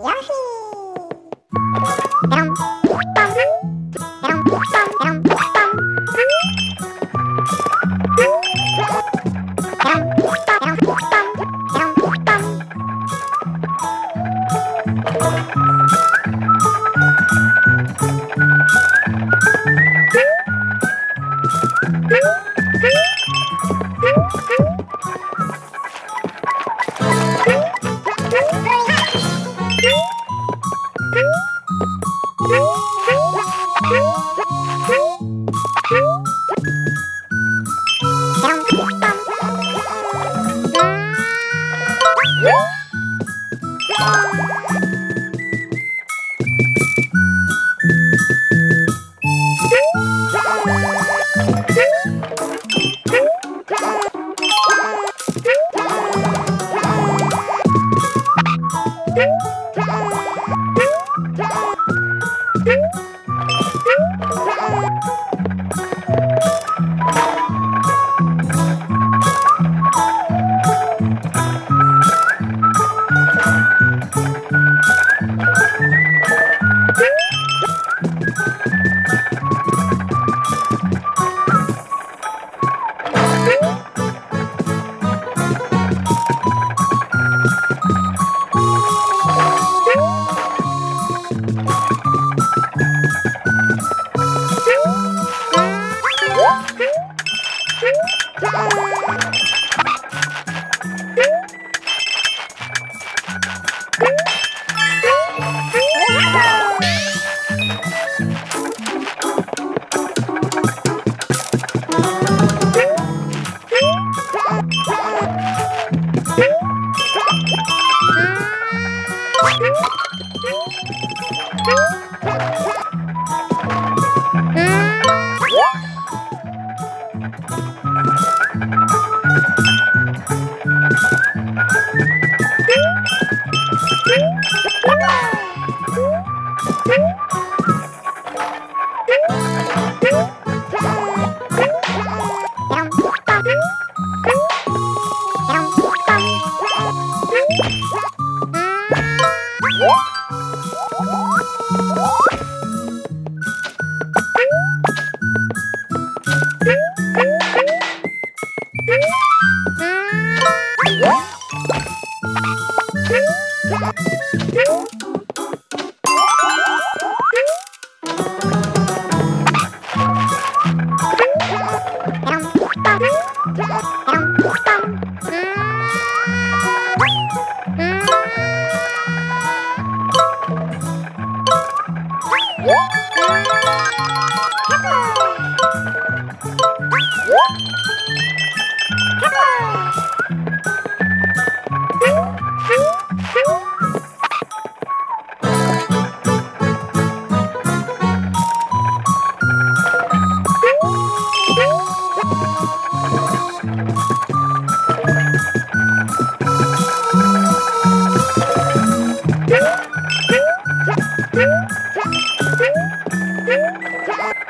Yoshi. Drum. Tom. thank you Bye. Yeah.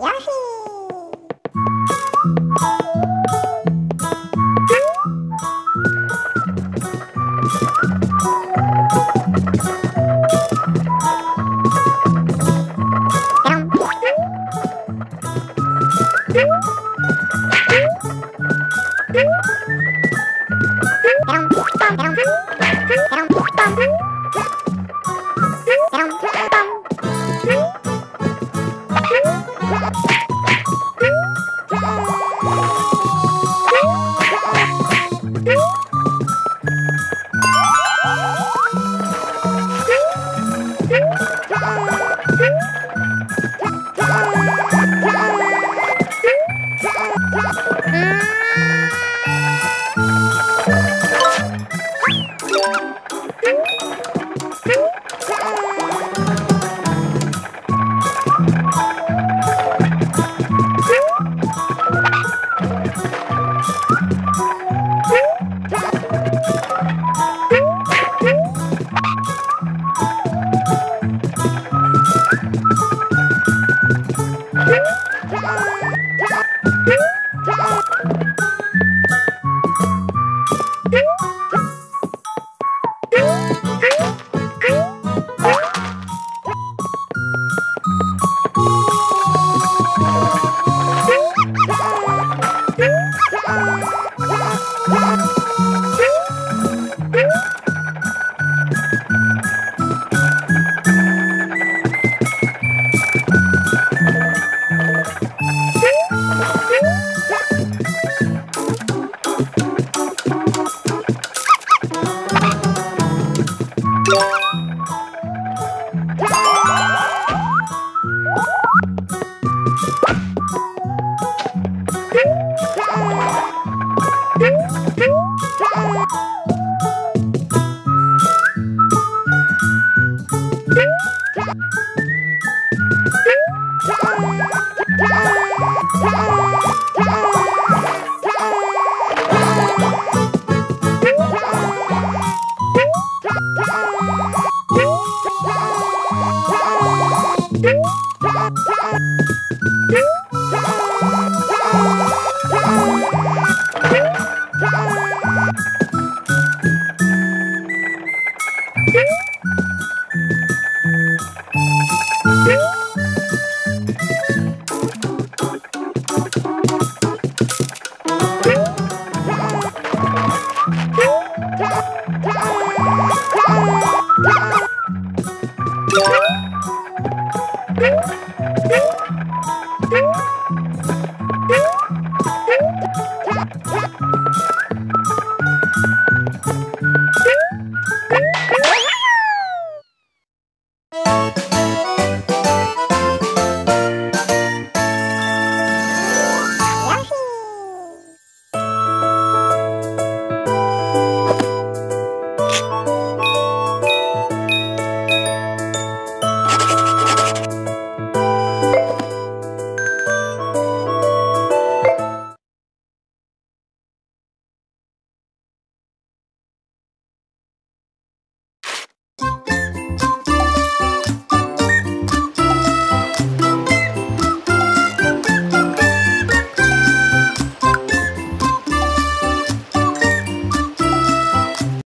呀，嘿. Woo! you 了。